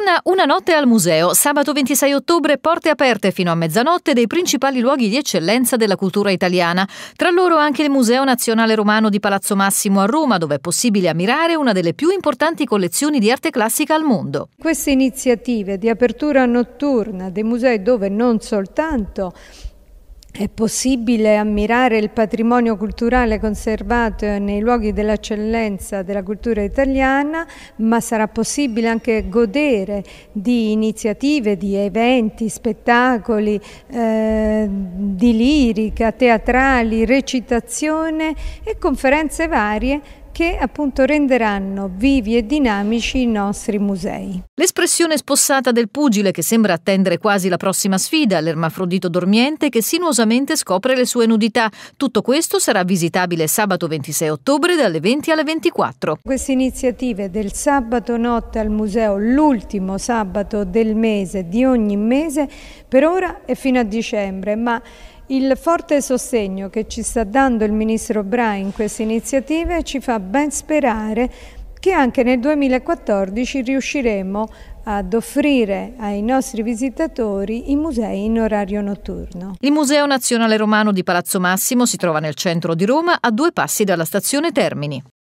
Torna una notte al museo. Sabato 26 ottobre, porte aperte fino a mezzanotte dei principali luoghi di eccellenza della cultura italiana. Tra loro anche il Museo Nazionale Romano di Palazzo Massimo a Roma, dove è possibile ammirare una delle più importanti collezioni di arte classica al mondo. Queste iniziative di apertura notturna dei musei dove non soltanto è possibile ammirare il patrimonio culturale conservato nei luoghi dell'eccellenza della cultura italiana, ma sarà possibile anche godere di iniziative, di eventi, spettacoli, eh, di lirica, teatrali, recitazione e conferenze varie che appunto renderanno vivi e dinamici i nostri musei. L'espressione spossata del pugile che sembra attendere quasi la prossima sfida, l'ermafrodito dormiente che sinuosamente scopre le sue nudità. Tutto questo sarà visitabile sabato 26 ottobre dalle 20 alle 24. Queste iniziative del sabato notte al museo, l'ultimo sabato del mese, di ogni mese, per ora è fino a dicembre, ma il forte sostegno che ci sta dando il Ministro Bra in queste iniziative ci fa ben sperare che anche nel 2014 riusciremo ad offrire ai nostri visitatori i musei in orario notturno. Il Museo Nazionale Romano di Palazzo Massimo si trova nel centro di Roma a due passi dalla stazione Termini.